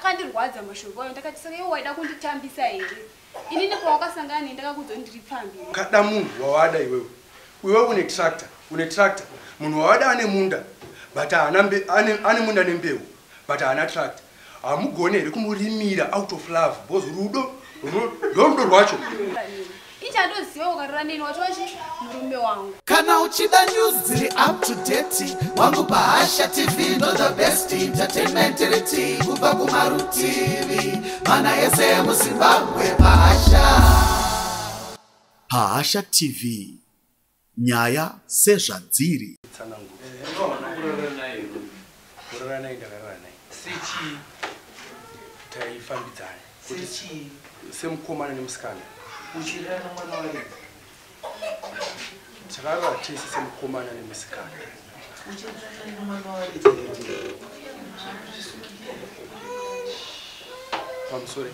akandirwadza mashoko ayo ndakati saka iwe waida kunditambisa here? Inini pawakasangana nei ndakakudza kuti ndiri pfambiri kada munhu wawada iwewe. Iwe une tractor une tractor. Munhu wawada ane munda but ane munda nembeu but haana tractor. Hamugoni here kumurimira out of love because rudo ru- ndo rudo rwacho ichandoziva ukarora neni wachochi murume wangu. Kana uchida news dziri up to date wangu bahasha tv ndo the best entertainment riti kubva kumarutivi mana ese emuzimbabwe bahasha bahasha tv nyaya sezvadziri kurara nai ndakarara nai taifambidzana Kuti semukomana nemusikana takarara tese semukomana nemusikana pamusoro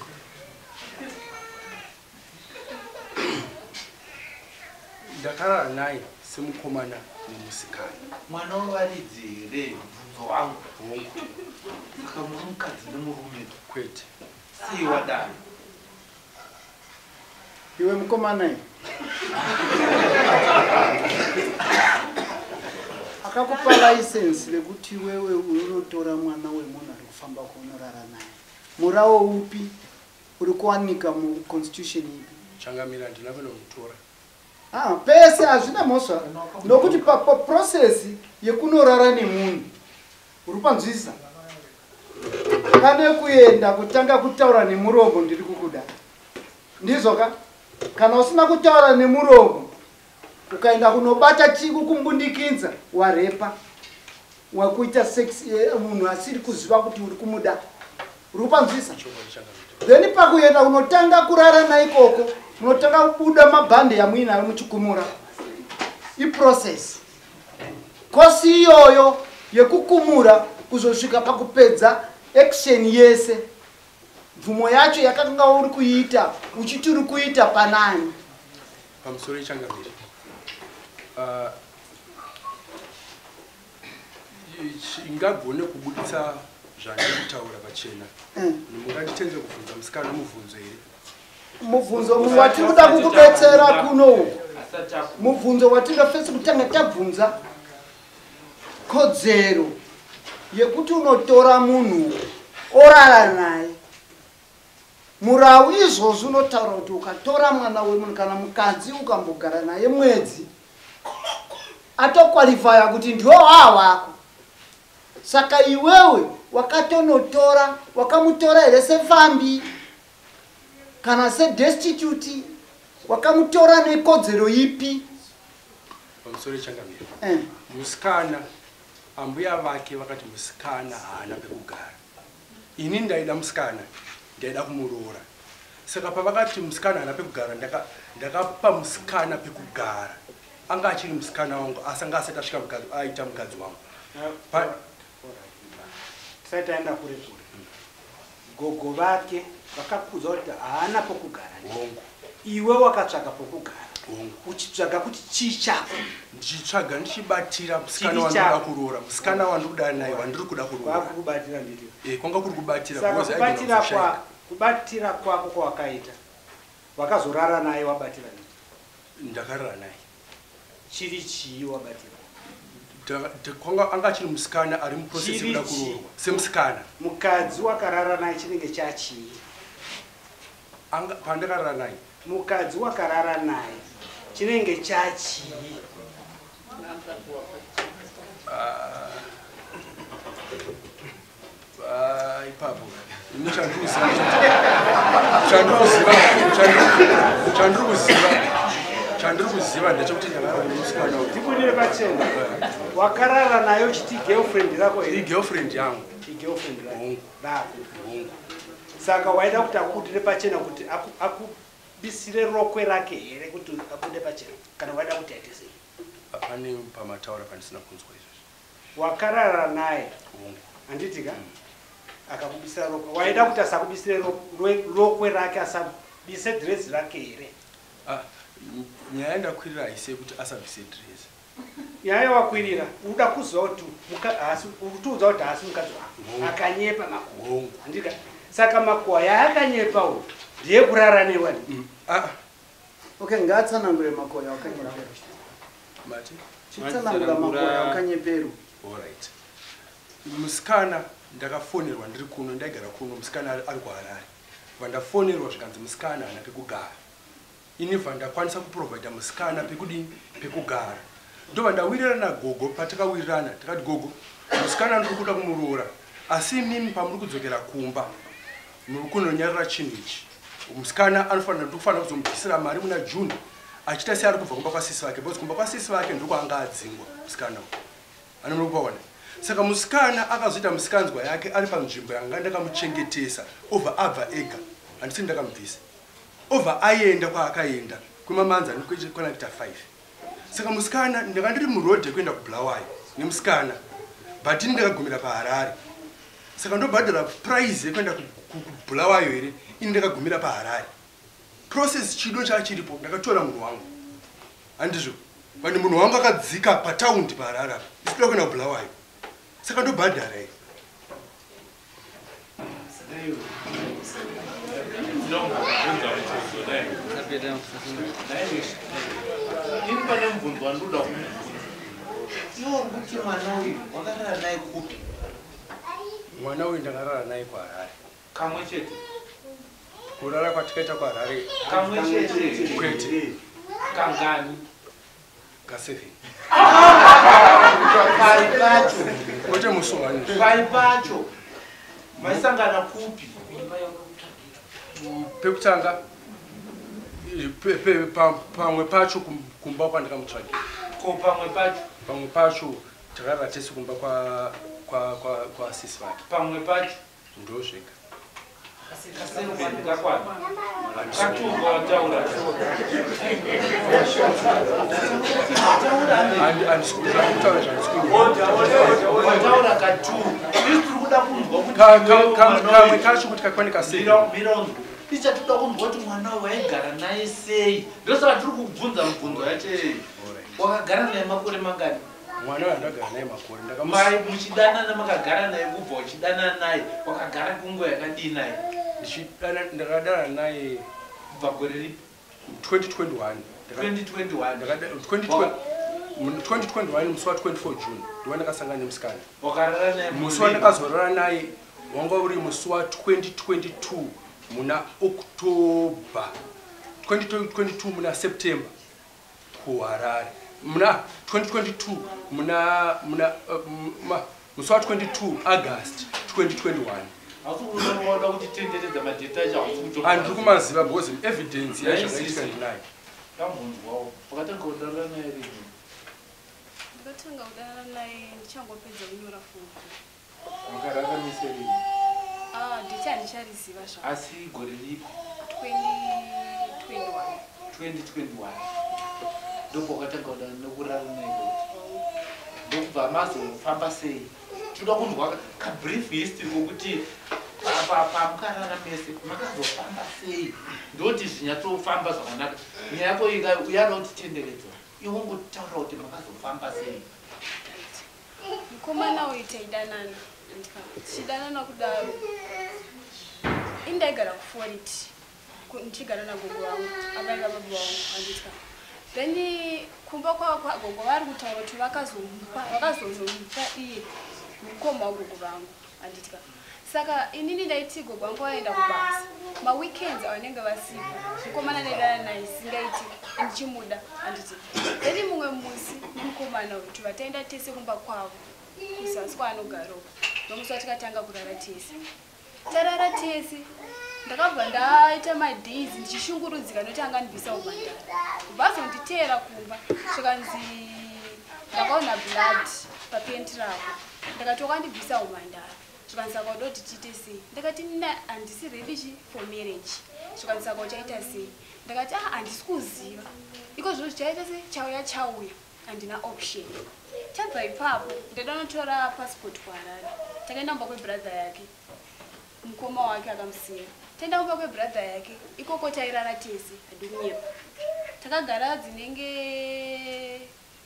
ndakarara naye semukomana nemusikana mwana wevaridzi here mubvunzo wangu. Hongu. Saka muri mukadzi nemurume. Kwete. Sei wadaro iwe mukomana iwe akakupa laisensi rekuti iwewe unotora mwana wemunhu ari kufamba kuunorara naye. Murawo upi? Uri kuwanika muconstitution ipi? Changamira ndina kunomutora ah, pese hazvina mhosva. Nokuti paprocesi yekunorara nemunhu uri panzwisa. Pane kuenda kutanga kutaura nemuromo ndiri kukuda. Ndizvoka kana usina kutaura nemuromo ukaenda kunobata chiku kumbundikidza warepa. Wakuita sex eh, munhu asiri kuziva kuti uri kumuda. Uri panzwisa chokwadi changamira then pakuenda unotanga kurara naikoko munotanga kubuda mabhande yamuina ari muchikumura. Iprocess. Kosi iyoyo yekukumura kuzosvika pakupedza action yese mvumo yacho yakanga uri kuiita uchiti uri kuita panani. Pamusoro ichangamiri Ah, ingagone kubudisa zvandiri kutaura pachena. Eh, munganditenze kubvunza musikana mubvunzo here? Mubvunzo mumwe watiri kuda kukubetsera kuno uku. Mubvunzo watingafesi kutanga tabvunza kodzero yekuti unotora munhu orara naye murau izvozvi unotaura kuti ukatora mwana wemunhu kana mukadzi ukambogara naye mwedzi atokwalifaya kuti ndiwo waa wako saka iwewe wakatonotora wakamutora here sefambi kana sedestitute wakamutora nekodzero ipi? Pamusoro ichangamiri eh. musikana ambuya vake vakati musikana haana pekugara. Ini ndaida musikana ndaida kumuroora saka pavakati musikana haana pekugara ndaka- ndakapa musikana pekugara. Anga achiri musikana wangu asi anga asati asvika aita mukadzi wangu. Tisati aenda kure kure. Gogo vake vakakudza kuti haana pokugara. Iwe wakatsvaka pokugara uchitsvaga kuti chii chako ndichitsvaga ndichibatira musikana Chiri chako. kuroora musikana wandiri kuda naye wandiri kuda kuroora kwakukubatira ndiriyo Eh, kwanga kuri kubatira kubatira kwako kwawakaita wakazorara naye wabatira ndiri ndakarara naye. Chiri chii wabatira? Kwanga anga achiri musikana ari muprocess Chiri yekuda chii? kuroorwa semusikana. Mukadzi wakarara naye chinenge chachii? Anga- pandakarara naye. Mukadzi wakarara naye chinenge chachii Ah, ipapo chandikuziva chandikuziva chandiri- kuziva chandiri kuziva ndechekuti ndakarara nemusikana ndibudire pachena. Wakarara nayo chiti girlfriend rako here? Igirlfriend yangu. Igirlfriend rako. Saka waida kuti akubudire pachena kuti aku- akubisire rokwe rake here kuti abude pachena? Kana waida kuti aite sei pane pamataura pandisina kunzwa izvozvo. Wakarara naye. Handiti ka? Akakubisira rokwe. Waida kuti asakubisire rokwe rake asabise dhirezi rake here? Ah, nyaya yandakwirira haisi yekuti asabvise dress nyaya wakwirira uda kuziva kuti muka- haasi- uri kutiudza kuti haasi mukadzi wako akanyepa makuru hongu handika saka makuhwa yaakanyepa uyu ndeyekurara newani. Mm. Ah, okay ngaatsanangure makoya wakanyepero mati chitsanangura makoya wakanyepero alright musikana ndakafonerwa ndiri kuno ndaigara kuno. Musikana ari ari kuharare. Vandafonerwa zvikanzi musikana haana pekugara. Inibva ndakwanisa kuprovhaidha musikana pekudini pekugara. Ndobva ndawirirana nagogo patakawirirana takati gogo musikana ndiri kuda kumuroora asi mimi pamuri kudzokera kumba muri kunonyarira chinhu ichi musikana anofanira ndikufanira kuzomubvisira mari muna june achiita seari kubva kumba kwasisi vake bcause kumba kwasisi vake ndokwaanga adzingwa musikana anomuri kupaona saka musikana akazoita musikanzwa yake ari panzvimbo yanga ndakamuchengetesa obva abva ega handisini ndakamubvisa. Obva aenda kwaakaenda kwemamanza kwanakita 5 saka musikana ndanga ndiri murodhe kuenda kubulawayo nemusikana but ini ndakagumira paharare saka ndobhadhara prize yekuenda ku- ku- kubulawayo here? Ini ndakagumira paharare. Process chido chaa chiripo ndakatora munhu wangu. Handizvo vane munhu wangu akadzika pataundi paharare apa isitoda kuenda kubulawayo saka ndobhadhara here? Ini pane mubvunzo wandoda kumubvunza iwo kuti mwana uyu wakarara naye kupi mwana uyu ndakarara naye kuharare kamwe chete. Kurara kwatikaita kuharare kamwe chete. kwete. Kangani? Ka7 pai pacho kwete musi wani pai pacho maisangana kupi? Pekutanga i- pe- pe- pa- pamwe pacho kum- kumba kwandakamutsvagira ko pamwe pacho? Pamwe pacho takarara tese kumba kwa- kwa- kwa- kwasisi vake pamwe pacho ndozvega kaseveni kakwana katumba wataura andisikuutaura zvandisikuita wataura katu isi tiri kuda kunzwa kuti Ka- iwewe ka- kamwe mwana kamwe uyu- kacho kuti kakwanika sei Mira- mironzo tichatoda kunzwa kuti mwana uyu waigara naye sei ndosaka tiri kubvunza mibvunzo yacho wakagara naye makore mangani mwana uyu andagara naye makore mai muchidanana makagara naye kubva uchidanana naye wakagara kunguva yakadii naye? Ndichidana- ndakadana naye kubva gore ripi? 2021 Ndaka- 2021 ndakada- 2020 mun- 2021 musi wa24 june. Ndiwa ndakasangana nemusikana. Musi wandakazorara naye wanga uri musi wa2022 muna oktoba 2022 muna september. Kuharare muna 2022 muna muna uh, musi wa22 august 2021 hausi unoda kuti tenderedza madheta acho hausi handiri kumaziva because evidence yazvakaitika ndinayo kamhunzwawo wakatanga kudarara naye rini ndakatanga kudanana naye ndichangopedza kunyora fuku makararamise rini Ah, nditi handichariziva zva asi gore ripi 2021 2021 ndobva wakatanga kuda nekurara naye ndokubva mazofamba sei toda kunzwa kabrief history kokuti pamukarara mese makazofamba sei? Ndoti zvinyatsofamba zvakanaka. Nyaya yako yada kuti tenderedzwa iwe ngotaura kuti makazofamba sei? Mukomana uyu taidanana tichidanana kudaro. Indaigara kuforit ndichigara nagogo vangu avaiva baba vangu anditya then kumba kwagogo vari kutaura kuti vakazonomupa iye mukoma wagogo vangu anditya. Saka inini ndaiti gogo vangu vaenda kubasa maweekends avanenge vasipo mukomana ndaidana naye singaiti ndichimuda anditi then mumwe musi nemukomana uyu tivataenda tese kumba kwavo kuzasi kwaanogarowa nomusi watikatanga kurara tese. Tarara tese ndakabva ndaita madays ndichishungurudzika nokuti angandibvisa umhandara vazonditeera kumba zvikanzi ndakaona blood papenti rako. Ndakati wakandibvisa umhandara zvikanzi saka uda kuti tiite sei? Ndakati nina handisi ready for marriage. Zvikanzi saka uchaita sei? Ndakati ah handisi kuziva. Iko zviro zvichaita se chauya chauya. Handina option. Tabva ipapo ndada notora passport kuharare. Takaenda mumba kwebrother yake. Mukoma wake akamusiya taenda kumba kwebrother yake. Ikoko tairara tese hadikunyepa takagara dzinenge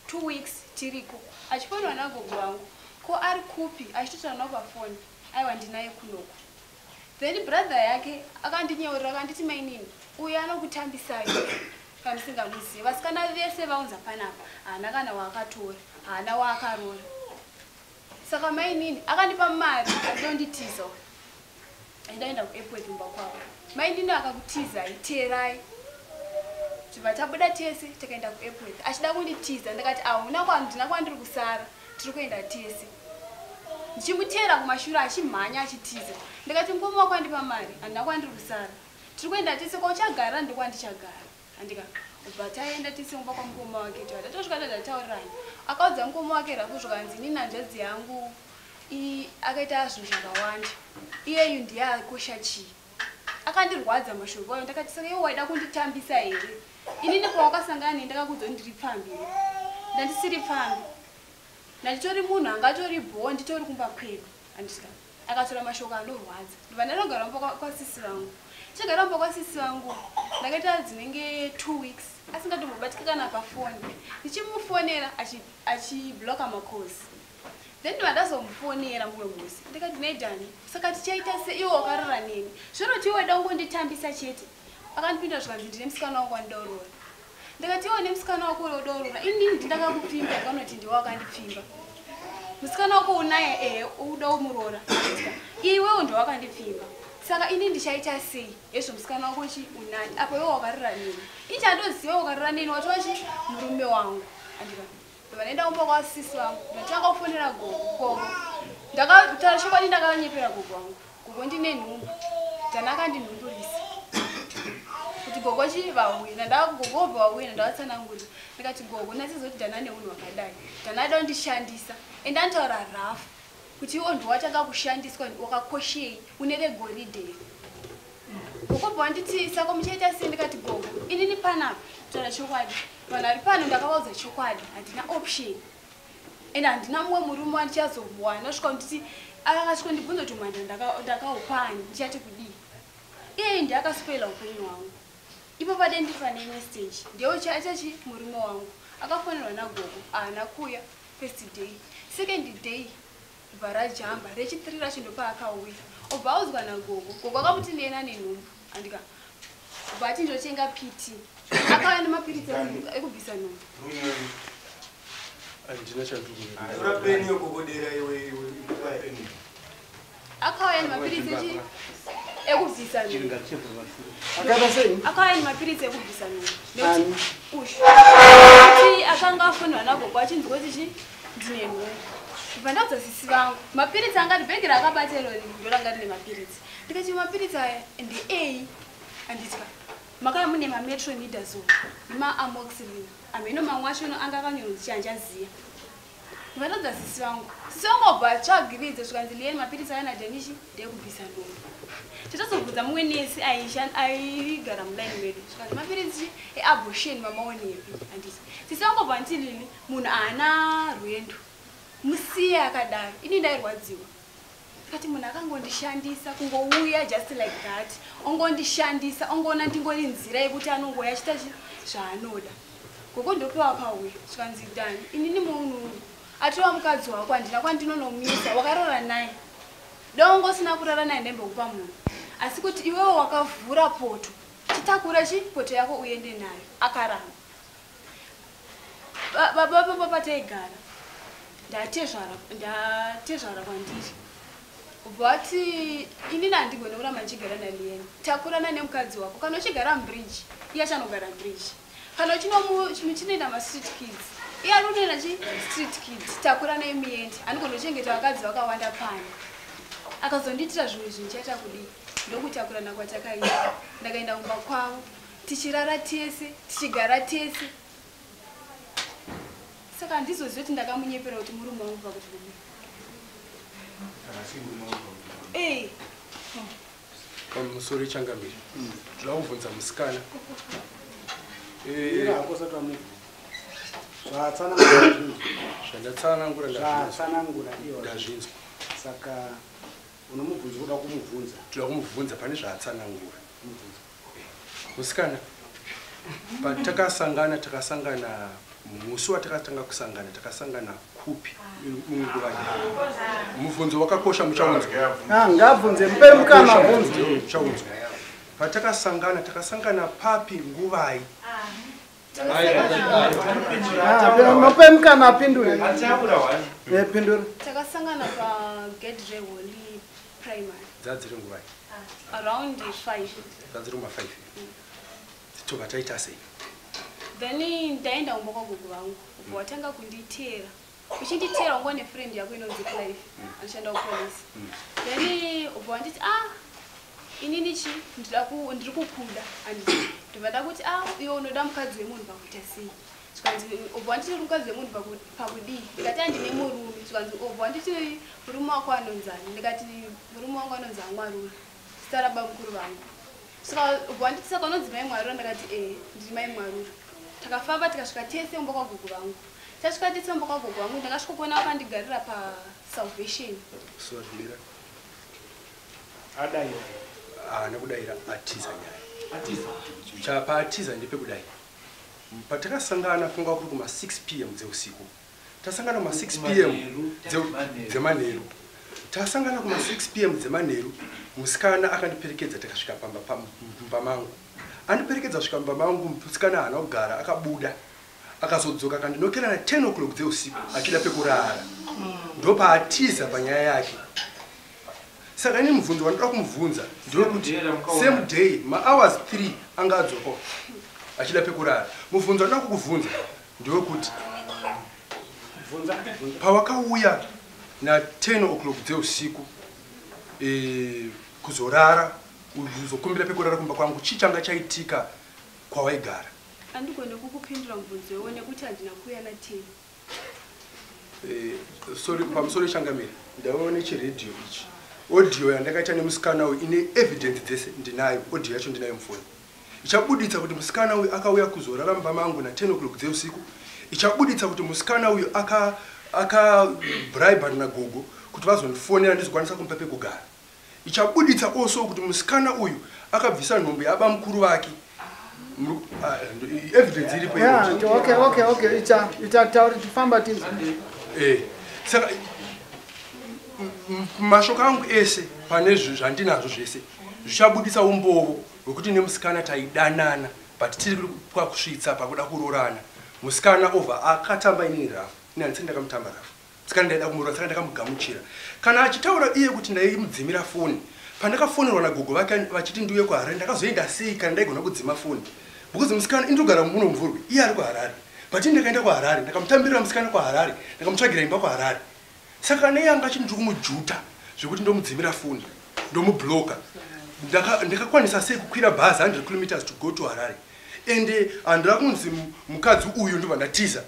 two weeks tiriko achifonwa nagogo vangu ko ari kupi? Achitotaura nawo pafoni. Aiwa ndinaye kunoko. Then brother yake akandinyaurira akanditi mainini uyu anokutambisai? Kamusingamuzivi vasikana vese vaunza panapa. Haana kana waakatora. Haana waakarora saka mainini akandipa mari andonditiza aindaenda kuairport mba kwavo mainini akakutizai teerai zvibva tabuda tese takaenda kuairport. Achida kunditiza ndikati hauna kwandina kwandiri kusara. Tiri kuenda tese ndichimuteera kumashure achimhanya achitiza ndikati mukoma wako andipa mari handina kwandiri kusara. Tiri kuenda tese kwauchagara ndokwandichagara andika bva taenda tese mumba kwamukoma wake. Tiva tatosvika tadataurirani akaudza mukoma wake rafu zvikanzi ini nanzvadzi yangu akaita zvinhu zvakawanda iyeyu ndiye akosha chii? Akandirwadza mashoko ayo. Ndakati saka iwe waida kunditambisa here? Inini pawakasangana nei ndakakudza kuti ndiri pfambi ndandisiri pfambi. Ndanditori munhu angatori bho nditori kumba kwedu. Andisika akatora mashoko anorwadza. Ndibva ndanogara kwa- kwasisi vangu. Chigara mumba kwasisi vangu ndakaita dzinenge two weeks asingatombobatika kana pafoni. Ndichimufonera achi- achibloka makosi then ndiva ndazomufonera mumwe musi. Ndikati nedhani saka tichaita se iwe wakarara neni. Zvinoti iwe da ungonditambisa chete? Akandipinda zvikanzi ndine musikana wangu wandaurora ndikati iwe nemusikana wako urodaurora inini ndindakakupfimba yakanoti ndiwe wakandipfimba. Musikana wako unaye ehe uda umurora iwewo ndowakandipfimba saka ini ndichaita sei? Yezvo musikana wako chi unani? Apo iwe wakarira neni? Ichi handoziva wakarira neni? Watova chi murume wangu andika vanoenda kumba kwasisi vangu ndatanga kufonera gogo. Chokwadi ndakanyepera gogo wangu? Gogo ndine nhumbu. Ndanakandinhumburisa kuti gogo chi vauya nandagogo bva vauya nandavatsanangurira ndikati gogo nasizoti ndana nemunhu wakadai ndanada kundishandisa ende antaura rafu kuti iwo ndiwatanga kushandiswa wakakoshei. Une vegoridhe gogo bva wanditi saka muchaita sei ndikati gogo. Inini panapa taura chokwadi. Vanhu ari pano ndakavaudza chokwadi handina option. Ende handina mumwe murume wandichazowana svika nditi akasvika ndibvunza kuti mhanda ndakaupani ndichati kudii? Iyeye ndi akaswela upenyu hwangu. Ipo pade ndiri pane imwe stage ndewo chachachi murume wangu. Akafonerwa nagogo haana kuya first day. Second day bva rajamba rechitiri racho ndopa akauya obva audzwa nagogo gogo. Akamuti ndiyena nenhumbu andika ati ndotenga pt akauya nemapiritsi eku- ekubvisa nhumbu handina chandikuita tora peni yogogodera iwe iwe akauya nemapiritsi ekubvisa akauya nemapiritsi ekubvisa nhumbu Ani? nekuti akanga afonera nagogo achinzwa kuti chi? Ndine nhumbu bva ndaudza sisi vangu mapiritsi angati bhegi rakabata iro ndoranga rine mapiritsi. Ndikati mapiritsi aya ndeei anditya makaya mune mametronidazol nemaamoxilin ameno mamwe acho anga akanyorwa chianjaziya ndikataudza sisi vangu sisi vangu wabva tsvagiridze zvikanzi liyeni mapiritsi aya nadhanishi ndeyekubvisa nhumbu tatazobvudza mumwe nesi aigara mulaini medu zvikanzi mapiritsi eabosheni mamaonepi handiti sisi vangu wabva nditi lili munhu haana rwendo musiye akadaro ini ndairwadziwa kati munhu akangondishandisa kungouya just like that ongondishandisa ongoona ndingori nzira yekuti anongoya achita chi- zvaanoda goko ndopiwa akauya zvikanzi dani inini munhu atova mukadzi wako handina kwandinonomisa wakarora naye dongosina kurara naye ndembekupa munhu asi kuti iwewo wakavhura poto chitakura chi poto yako uende nayo akaramba Ba- baba papa pataigara ndatezvara kwandiri. Bhati inini handigoni kuramba ndichigara naliyeni takurana nemukadzi wako kana uchigara mubridge iye achanogara bridge kana uchinoenda mastreet kids? Iye ari unoenda chi street kids takuranai muendi handigoni kuchengeta vakadzi vakawanda pani akazondiitira zvimwe zvinhu chaita kudii? Ndokutakurana kwatakaita. Ndakaenda kumba kwavo. Tichirara tese tichigara tese saka handizozivi kuti ndakamunyepera kuti murume wangu pakuti kudii ee pamusoro ichangamiri ndoda kubvunza musikana. Eh, ira hako usati wamubva zvatsanangura zvinhu. Zvandatsanangura ndazvinzwa. zvatsanangura iwo ndazvinzwa. Saka unomubvunza kuda kumubvunza? Toda kumubvunza pane zvaatsanangura mubvunza musikana patakasangana takasangana musi watakatanga kusangana takasangana kupi? Umwe nguva mubvunzo wakakosha muchaunzwa Ah, ngabvunze mupe mukana bvunze muchaunzwa patakasangana takasangana papi nguvai Ah, mupe mukana apindure Eh, pindura takasangana pagedre holi primary. Dzadziri nguvai around 5 dzadziri ma 5 tobva taita sei then ndaenda kumba kwagogo vangu ubva watanga kunditeera uchinditeera wangu wane friend yako inonzi clive anoshanda kupolisi then ubva wanditi ah inini chi ndiri kukuda handiti ndobva nda kuti ah iwe unoda mukadzi wemunhu pakuita sei? Zvikanzi ubva wanditi uri mukadzi wemunhu paku- pakudii ndikati handine murume. Zvikanzi ubva wanditi murume wako anonzani. Ndikati murume wangu anonzi amwarura zita rababa mukuru vangu saka ubva wanditi saka unonzi mai mwarura ndakati e ndiri mai mwarura takafamba tikasvika tese omba kwagugu vangu tasvika tese omba kwagugu vangu ndakasvika kuona vakandigarira pasalvation sorira adaira ah, haana kudaira atiza nyaya chapaatiza ndepekudai patakasangana kunga kuri kuma6 p m dzeusiku tasangana kuma6 p m dzemanheru tasangana kuma6 p m dzemanheru musikana akandiperekedza takasvika pamba pamangu pa, pa, pa, pa, pa, pa, pa, pa, andiperekedza kusvika mumba mangu musikana haana kugara akabuda akazodzoka akandinokera na 10 o'clock dzeusiku achida pekurara. Ndopaatiza panyaya yake. Saka ini mubvunzo wandoda kumubvunza ndewekuti Same day mahours 3 anga adzoko achida pekurara. Mubvunzo wandoda kukubvunza bvunza pawakauya na10 o'clock dzeusiku e, kuzorara uzokumbira pekurara kumba kwangu chii changa chaitika kwawaigara. Andigone kukupindura mubvunzo iwo nekuti handina kuuya nateni e, sorry, pamusoro ichangamiri ndaone chiredhiyo ichi. Odhiyo yandakaita nemusikana uyu ine evidence dzese ndinayo odhiyo yacho ndinayo mufoni. Ichabuditsa kuti musikana uyu akauya kuzorara mumba mangu na10 o'clock dzeusiku. Ichabuditsa kuti musikana uyu aka akabraiba nagogo kuti vazondifonera ndizokwanisa kumupa pekugara ichabuditsa also kuti musikana uyu akabvisa nhombo yaba mukuru vake ah, evidence iripo Yeah, iyoyo. nti- okay okay okay ita itatauri tifamba tizi. Eh, saka mashoko angu ese pane zvandinazvo zvese zvichabudisa umbovo hwekuti nemusikana taidanana but tiri kwakusvitsa pakuda kurorana. Musikana ovha akatamba inini rafu ndakamutamba rafu. Musikana ndaida kumurora saka ndakamugamuchira kana achitaura iye kuti ndaimudzimira foni pandakafonerwa nagogo vake vachiti ndiuye kuharare ndakazoenda sei kana ndaigona kudzima foni? Because musikana indogara muno mvurwi iye ari kuharare. But ini ndakaenda kuharare ndakamutambirira musikana kuharare ndakamutsvagira imba kuharare. Saka iye anga achiti ndiri kumujuta zvekuti ndomudzimira foni ndomubloka Ndaka- ndakakwanisa sei kukwira bhazi 100 kilometers to go to harare. Ende handira kunzi mu- mukadzi uyu ndobva ndatiza.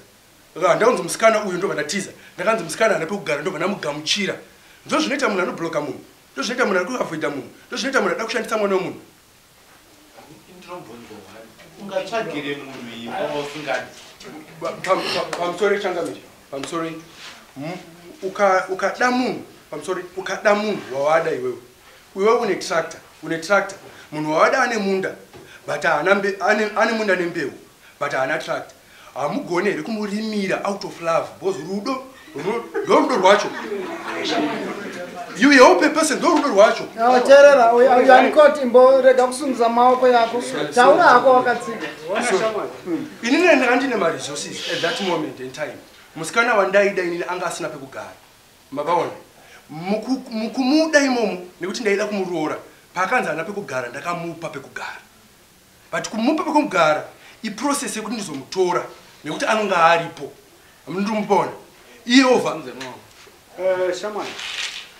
Handakunzi musikana uyu ndobva ndatiza. Ndakanzi musikana hana pekugara ndobva ndamugamuchira ndo zvinoita munhu anobloka munhu. Ndo zvinoita munhu ari kuavoida munhu. Ndo zvinoita munhu ada kushandisa mwana wani ungatsvagire munhu imba usingadi. Pa- pa- pa- pamusoro changamiri pamusoro mu- uka- ukada munhu pamusoro ukada munhu wawada iwewe. Iwewe une tractor une tractor. Munhu wawada ane munda but ane munda nembeu but haana tractor. Hamugoni here kumurimira out of love because rudo ru- ndo rudo rwacho. You a person ndo rudo rwacho. Teerera uyu uyu anikoti imborega kusungisa maoko yako. Taura hako wakatsika inini ndanga ndine maresources at that moment in time. Musikana wandaida inini anga asina pekugara. Makaona Muku- mukumuda imomo nekuti ndaida kumuroora. Paakanzi hana pekugara ndakamupa pekugara. But kumupa pekugara iprocess yekuti ndizomutora nekuti anonga aripo. Ndirimupaona iyeovha Eh, shamwari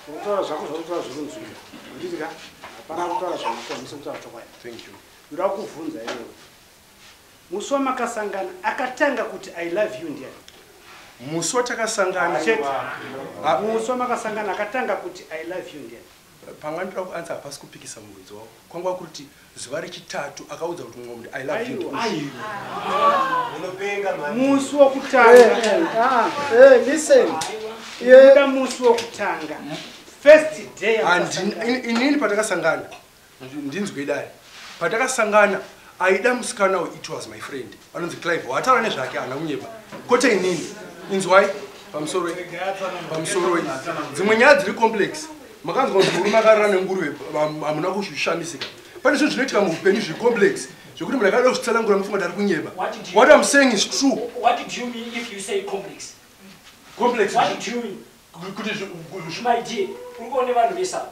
kutaura zvako zvakutaura zviri nzvimbo handiti ka hapana kutaura zvamakonisa kutaura chokwadi ndoda kuvhunza iwewe. Musi wamakasangana akatanga kuti i love you ndiani musi watakasangana chete. musi wamakasangana akatanga kuti i love you ndiani panga ndoda kuansa hapasi kupikisa mubvunzo wavo kwanga kuti zuva rechitatu akaudza kuti mumwe munhu i love you. Musi wokutanga ah, eh, musi wokutanga first day inini patakasangana. Ndinzwe dai. Patakasangana aida musikana it was my friend. Anonzi clive wataura nezvake haana kunyeba kwete inini. Inzwai pamusoro pamusoro dzimwe nyaya dziri complex makanzwa kuti murume akarara nenguruve hamuna kuzvishamisika pane zvinhu zvinoitika muupenyu zviri complex zvekuti munhu akada kuzvitsanangura mufunga kuti ari kunyeba. What i'm saying is true. What did you mean if you say complex? complex What did you mean? kuti My dear, uri kuone vanhu vesava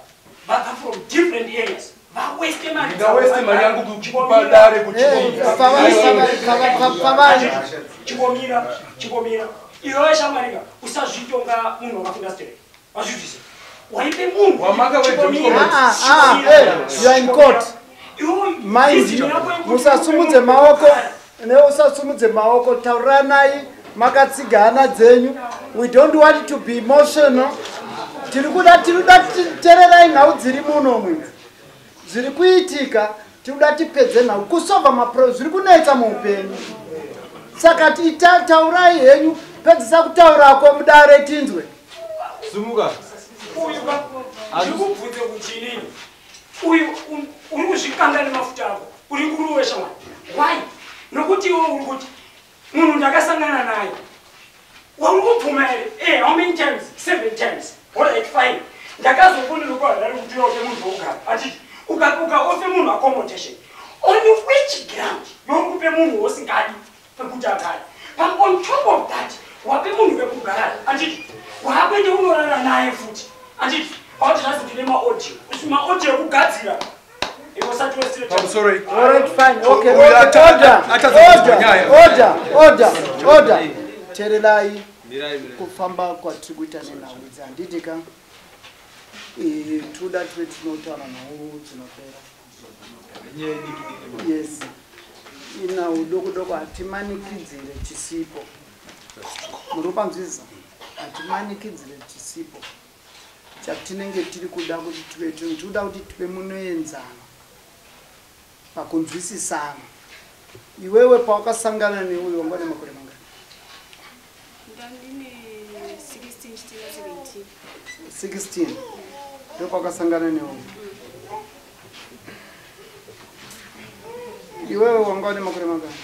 vabva from different areas vawaste mari ndingawaste mari yangu kupadare pavari. chingomira iwewe shamwarika usazvitonga munhu wakafunda straight wazvizvise waipe munhu. Ah, ah, ah, eh, you are in court. Mind yekuti musasumudze maoko. Neusasumudze maoko tauriranai makatsiga hana dzenyu. We don't want to be emotional. Tiri kuda tirikuda tererai nhau dziri muno mwina zviri kuitika tirikuda tipedze nhau. Kusova mapro zviri kunetsa muupenyu. Saka tita- taurai henyu. Pedzisa kutaurako mudare tinzwe. Sumuka uyu ba- ndikubvunze kuti inini uyu uri kuzvikanga nemafuta ako? Uri nguruve shamwari why nokuti iwe uri kuti munhu ndakasangana naye. Wauri kubvuma here? Eh how many times? Seven times. Alright fine. Ndakazokunerukwazvari kuti uyofe munhu wogara atiti ukaofe munhu accommodation. On which ground? Yori kupe munhu wosingadi pekuti agare. But on top of that wape munhu wekugara. Anditi wakwende unorara naye futi anditi pauti zvazi ndine maaudio. Maaudio ekugadzira. Tererai kufamba kwatiri kuita nenhau idzi handiti ka Eh, toda tive tinotaura nhau dzinopera yes. Inhau doko doko hatimanikidzire chisipo. Muri kupanzwisisa hatimanikidzire chisipo chatinenge tiri kuda kuti tive tiri tikuda kuti tive munoenzana pakunzwisisana. Iwewe pawakasangana neuyo wanga une makore mangani? Ndandine 16 chitina 17 16 ndo pawakasangana neuyo iwewe wanga une makore mangani?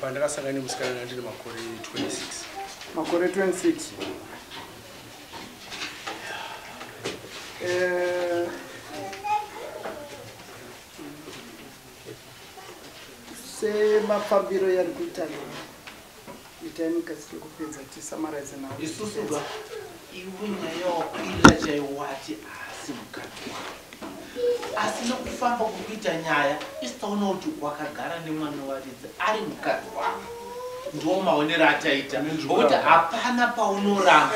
Pandakasangana nemusikana nandine makore 26 makore 26 Eh, semafambiro yari kuita leo itai mukasike kupedza tisamaraize nao isusu ba iwe nyaya wakuira chaiwati asi mukadzi wako asi nokufamba kukuita nyaya isitaona kuti wakagara nemwana waridzi ari mukadzi wako ndo maonero ataita okuti hapana paunoramba.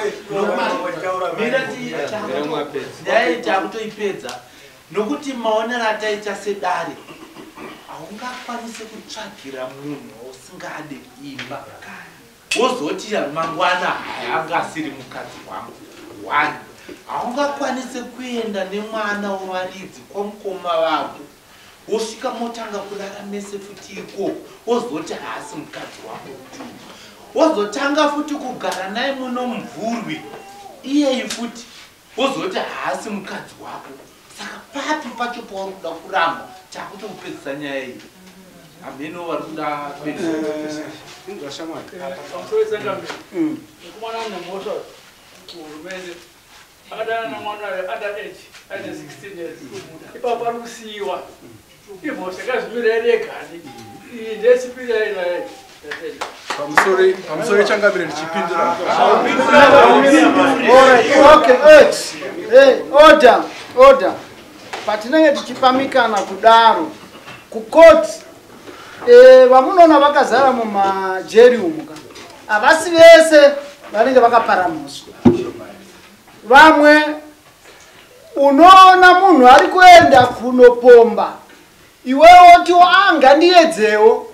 Iyi takutoipedza. Nokuti maonero ataita sedare haungakwanisi kutsvagira munhu usingade imba wozoti mangwana hayanga asiri mukadzi wangu. One haungakwanisi kuenda nemwana wevaridzi kwamukoma vako wosvika motanga kurara mese futi ikoko wozoti haasi mukadzi wako wozotanga futi kugara naye muno mvurwi iyeyi futi wozoti haasi mukadzi wako. Saka papi pacho pauri kuda kuramba takutokupedzisa nyaya iyi. Hameno vari kuda kupedzisa kuhurumende akadana namwana under age aine 16 years ipapo ari kusiyiwa imhosva yegani. Iyi ndechipiri ainaye pamusoro pamusoro changamire ndichipindura. Alright, okay, wait. Hey, order, order. patinenge tichipamikana kudaro kukoti eh, vamunoona vakazara mumajeri umu ka? Havasi vese vanenge vakaparamuswa vamwe unoona munhu ari kuenda kunopomba iwewo tiwo anga ndiedzewo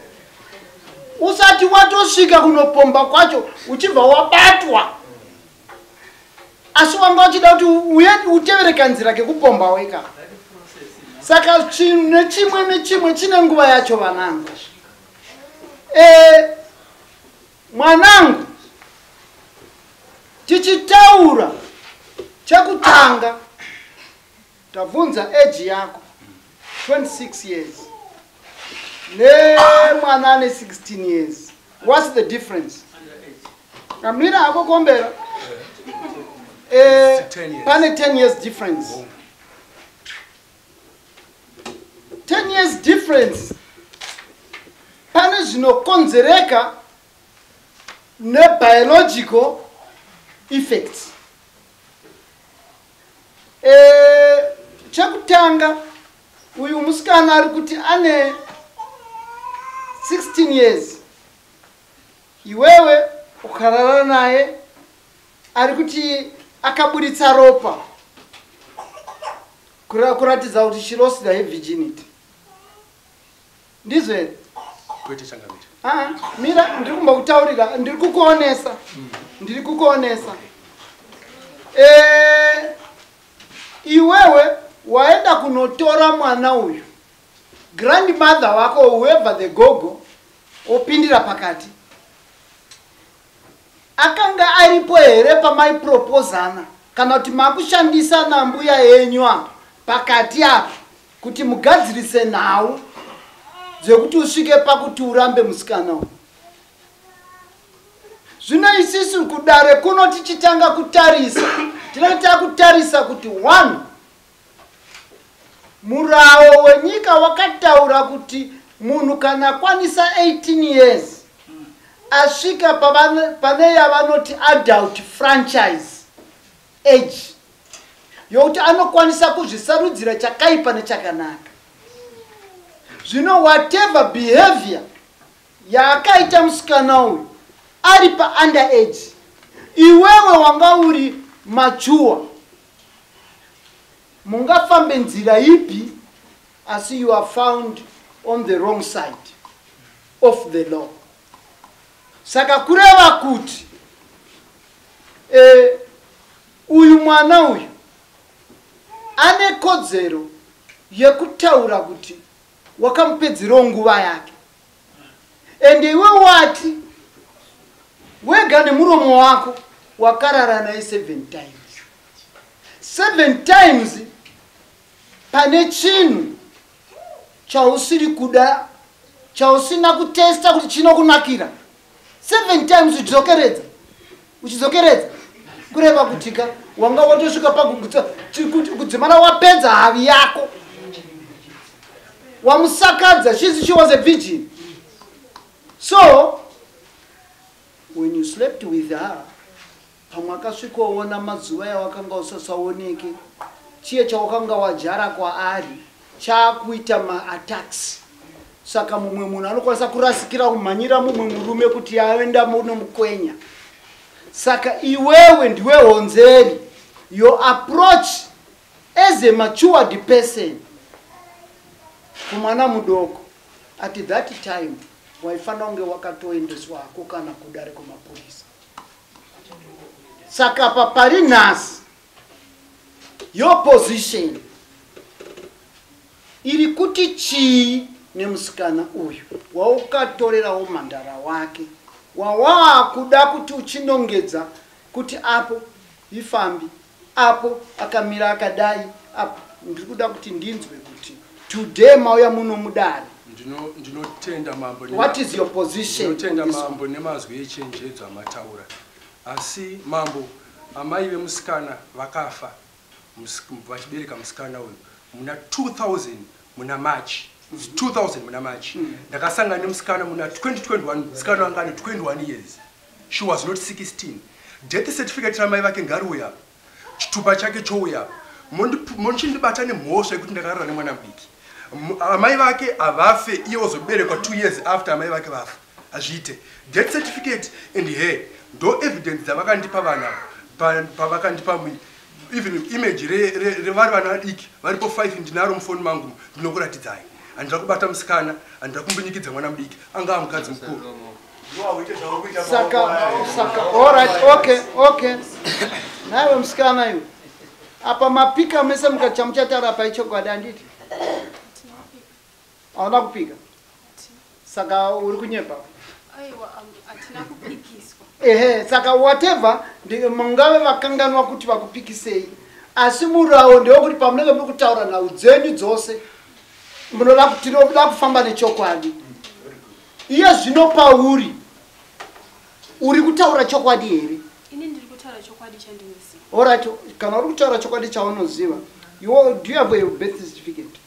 usati watosvika kunopomba kwacho uchibva wabatwa. Asi wanga uchida kuti utevere nzira kekupomba weka saka chinhu nechimwe nechimwe chine nguva yacho vanangu. E, mwanangu tichitaura chekutanga tabvunza eji yako 26 years. Nemwana ane 16 years. What's the difference? Amira akokombera Eh, 10 years. pane 10 years difference. 10 years difference. Pane zvinokonzereka nebiological effects. Eh, chekutanga uyu musikana ari kuti ane 16 years. Iwewe ukarara naye ari kuti akaburitsa ropa. Kura- kuratidza kuti she lost her virginity. Ndizvo here kwete changamira Ah, mira ndiri kumba kutaurira ndiri kukuonesa. Ndiri kukuonesa. Eh, iwewe waenda kunotora mwana uyu grandmother wako whoever the gogo opindira pakati. Akanga aripo here pamaipropozana kana kuti makushandisa nambuya yenyu apa pakati apa kuti mugadzirise nhau dzekuti usvike pakuti urambe musikana uyu? Zvino isisi kudare kuno tichitanga kutarisa tinenge takutarisa kuti one murawo wenyika wakataura kuti munhu kana akwanisa 18 years asvika pane yavanoti adult franchise age yokuti anokwanisa kuzvisarudzira chakaipa nechakanaka. Zvino whatever behavior yaakaita musikana uyu ari paunder age iwewe wanga uri machuwa mungafambe nzira ipi asi you are found on the wrong side of the law. Saka kureva kuti e, uyu mwana uyu ane kodzero yekutaura kuti wakamupedzerawo nguva yake. Ende iwe wati wega nemuromo wako wakarara naye seven times. Seven times pane chinhu chausiri kuda chausina kutesta kuti chinokunakira. Seven times uchidzokeredza uchidzokeredza kureva kutika wanga watosvika pakudzimana wapedza havi yako. Wamusakadza chizi she was a virgin so when you slept with her pamwe akasvikoona mazuva yawakanga usasaoneke chiye chawakanga wajara kwaari chaakuita maattacks. Saka mumwe munhu anokwanisa kurasikira kumhanyira mumwe murume kuti aenda munomukwenya saka iwewe ndiwe honzeri. Your approach as a matured person. Kumwana mudoko at that time waifanira kunge wakatoendeswako kana kudare kwemapurisa saka pa pari nhasi your position. Iri kuti chii nemusikana uyu? Waukatorerawo mhandara wake. Wawaakuda kuti uchinongedza kuti apo ifambi apo akamira akadai apo. Ndiri kuda kuti ndinzwe kuti today mauya muno mudare. Ndino- ndinotenda mambo what is your position? Ndinotenda on this one? mambo nemazwi echenjedzo amataura. Asi mambo amai vemusikana vakafa vachibereka musikana uyu muna 2000 muna march. 2000 muna march. Ndakasangana nemusikana muna 2021 musikana wanga ane 21 years. She was not 16 death certificate ramai vake ngariuya chitupa chake chouya. Muchindibata nemhosva yekuti ndakarara nemwana mudiki. Amai vake havafe iye wazoberekwa two years after amai vake vafa. Hazviite death certificate and hair. Ndo evidence dzavakandipa vana pa- pavakandipa mu- even image re- re- revari vana vadiki varipo 5 ndinaro mufoni mangu ndinokuratidzai. Handira kubata musikana handira kumbunyikidza mwana mudiki angava mukadzi mukuru. Saka saka alright okay okay. Nawe musikana iwe. Apa mapika mese mukacha muchataura paichokwadi handiti hauna kupika? Saka uri kunyepa? Aiwa hatina kupikiswa ehe saka whatever mungave vakanganwa kuti vakupikisei. Asi murawo ndewekuti pamunenge muri kutaura nhau dzenyu dzose munoda tinoda kufamba nechokwadi. Iye zvino pauri uri kutaura chokwadi here? Orit kana uri kutaura chokwadi chaunoziva do you have a birth certificate?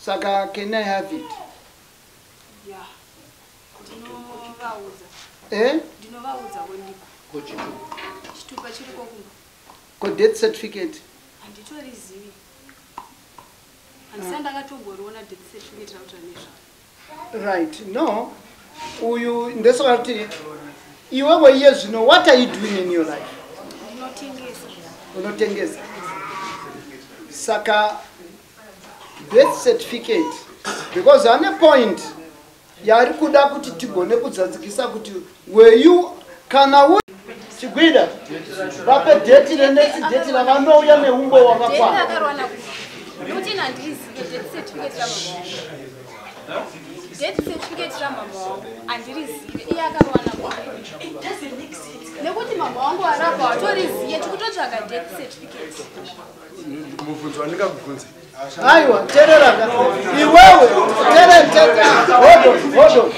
Saka can i have it? Ya ndinovaudza. Eh? ndinovaudza wendipa chitupa chiri kokumba ko death certificate? Handitorizivi. Handisa ndakatomboriona death certificate rauta nezva right no. Uyu ndesaka kuti iwewe iye zvino what are you doing in your life? Ndinotengesa. Unotengesa. Saka birth certificate because ane point yari kuda kuti tigone kudzadzikisa kuti weyu kana u chigwida vape dheti renext dheti ravanouya neumbo wakakwana death certificate ramama wangu handirizive iye akarwana kwayo nekuti mama wangu arapa watoriziye tikutotsvaga death certificate mubvunzo wandingakubvunza aiwa tereraka iwewe teretehodon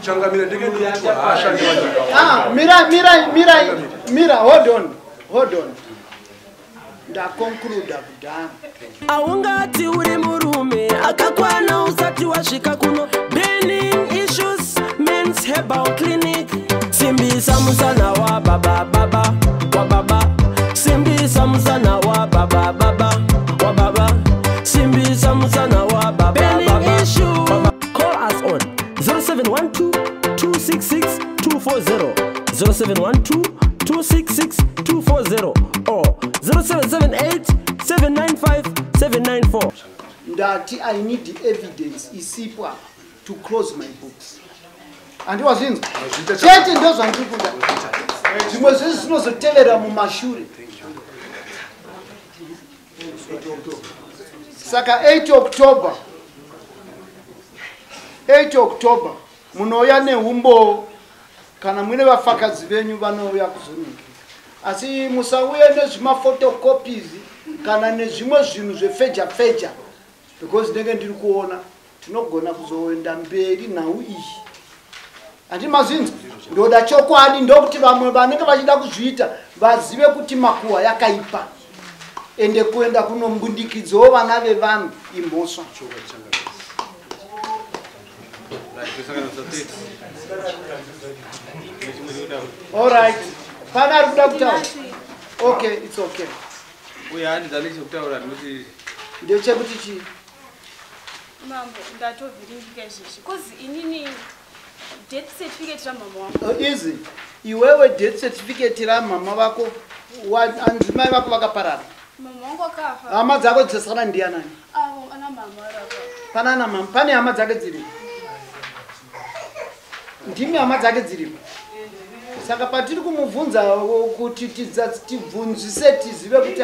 changamira ndenge ndikuti hasha ndiwandaka Ah, mira mira mira mira hold on hold on. Ndakonkluda kudhara aungati uri murume akakwana usati wasvika kuno. Burning issues mens herbal clinic. Simbisa musana wa baba baba wa baba. Simbisa musana wa baba baba wa baba simbisa musana wa baba burning issues call us on 0712 266 240 0712 266 240 or 0778 795 794 ndati i need evidence isipo apa to close my books. Handiwa zvinzi chete ndo zvandiri kuda zvimwe zvezvi zvinozotevera mumashure saka 8 october 8 october munouya neumbo kana muine vafakadzi venyu vanouya kuzoningira asi musauye nezvimafotocopies kana nezvimwe zvinhu zvefeja feja because ndenge ndiri kuona tinogona kuzoenda mberi nhau iyi. Handi mazvinzi ndoda chokwadi ndokuti vamwe vanenge vachida kuzviita vazive kuti makuhwa yakaipa ende kuenda kunombundikidzawo vana vevanhu imhosva allright pana ari kuda kutaura? Okay its okay. Uye handidzani chekutaura ndikuti ndechekuti chii mambo ndatovhiringika izvezvi kozi inini death certificate ramama wangu Uh, easy. Iwewe death certificate ramama vako wa- hanzi mai vako vakaparara hama dzako dzisara ndianani avo ana mama arapa. Panana mama pane hama dzake dziripo ndimi hama dzake dziripo saka patiri kumubvunza o, kuti tidza- tibvunzise tizive kuti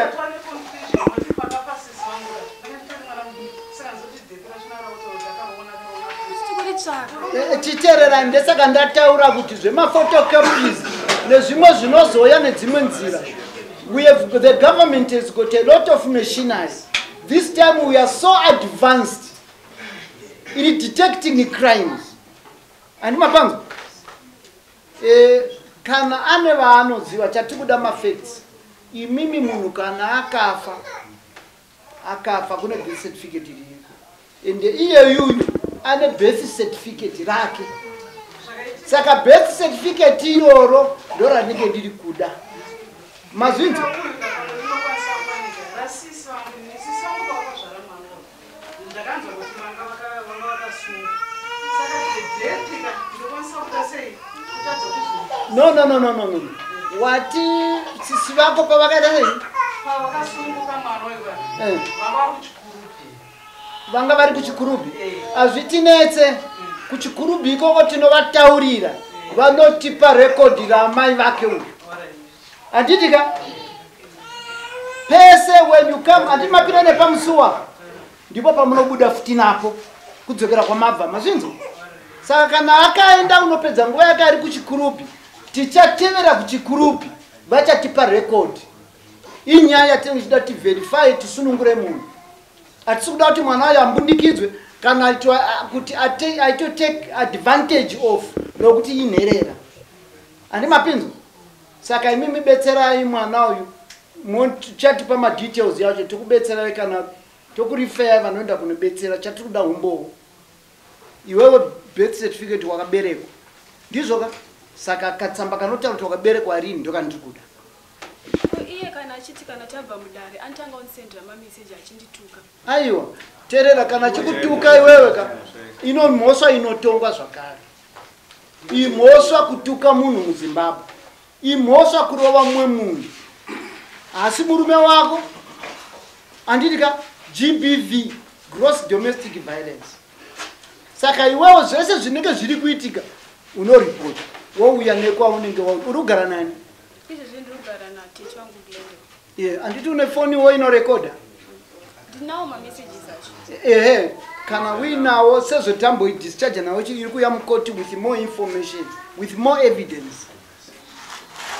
Eh, titeererani ndesaka ndataura kuti zvemafotocopies nezvimwe zvinozoya nedzimwe nzira we have, the government has got a lot of machinery this time we are so advanced in detecting crimes. Handi mapanzo e, kana ane vaanoziva chatikuda mafacts imimi munhu kana akafa akafa kune birth certificate iriko. Ende iye yuyu ane birth certificate rake. Saka birth certificate iroro ndo ranenge ndiri kuda mazvinzi no no no no no no. Wati sisi vako pavakaita sei Eh. vanga vari kuchikurubi? Hazvitinetse kuchikurubi ikoko tinovataurira vanotipa rekodhi ramai vake uyu handitika pese when you come handi mapira nepamusuwa ndipo pamunobuda futi napo kudzokera kwamabva mazvinzi saka kana akaenda unopedza nguva yake ari kuchikurubi tichatevera kuchikurubi vachatipa rekodhi inyaya yatinenge tichida tiverify tisunungure munhu. Hatisi kuda kuti mwana wayo ambundikidzwe kana kuti aitotake advantage of nokuti inherera handi mapinzo saka imi mibetserai mwana uyu. Chatipa madetails yacho tokubetserai kana tokurifeya vanoenda kunobetsera chatiri kuda umbowo iwewe birth certificate wakaberekwa. Ndizvo ka? Saka katsamba kanotaura kuti wakaberekwa rini ndokandiri kuda Ko iye kana achiti kana tabva mudare anotanga undisendera mameseji achindituka. Aiwa teerera kana chikutuka iwewe ka? Ino mhosva inotongwa zvakare. Imhosva kutuka munhu muzimbabwe imhosva kurova mumwe munhu. Asi murume wako anditi ka gbv gross domestic violence. Saka iwewo zvese zvinenge zviri kuitika unoripota. Wouya nekwaunenge wa uri kugara nani? Izvezvi ndiri kugara natete vangu glendo ye anditi une foniwo inorekodha ndinawo mameseges acho. Ehe kana uinawo sezvotamboidischarge nawo chi- iri kuya mukoti with more information with more evidence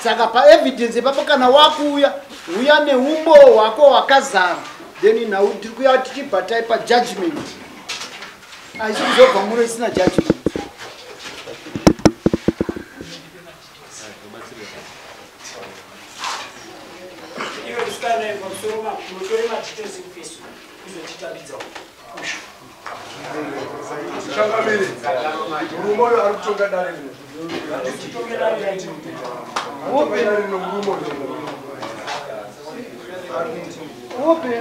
saka paevidence ipapo kana wakuuya uya neumbo hwako hwakazara. Then nhau tiri kuya tichibva taipa judgment. Aisi kuzobva muno isina judgment. Munotore madetails ekupesu kuzotitambidzawo changamiri murume uyo ari kutonga dare. rino upi